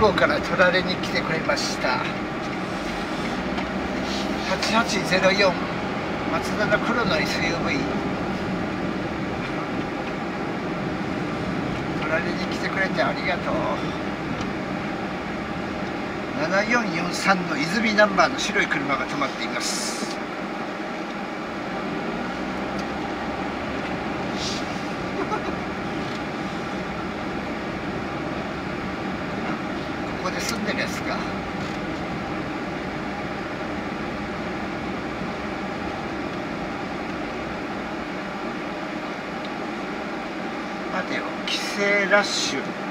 号から取られに来てくれました。8804松田の黒の SUV 取られに来てくれてありがとう。7443の泉ナンバーの白い車が止まっています。で住んでるやつか。待てよ。帰省ラッシュ。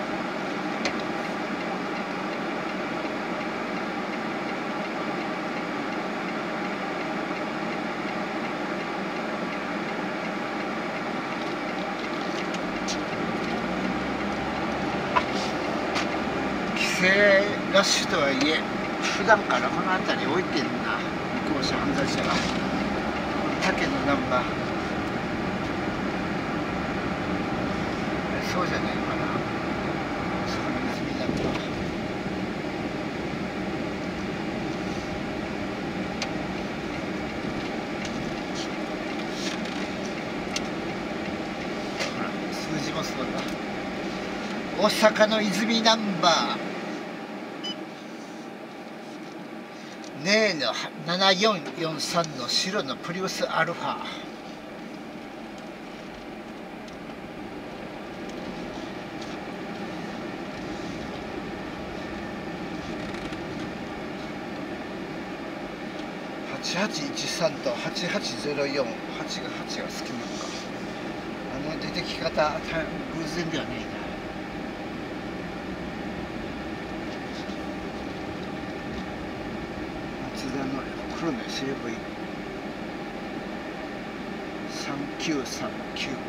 帰省ラッシュとはいえ普段からこの辺り置いてんな向こう者犯罪者が。竹のナンバー。そうじゃないかな。その泉ナンバーほら数字もそうだ。大阪の泉ナンバー。ネーの7443の白のプリウスアルファ。8813と8804 8が8が好きなのか。あの出てき方偶然ではねえな。松田の黒の SUV3939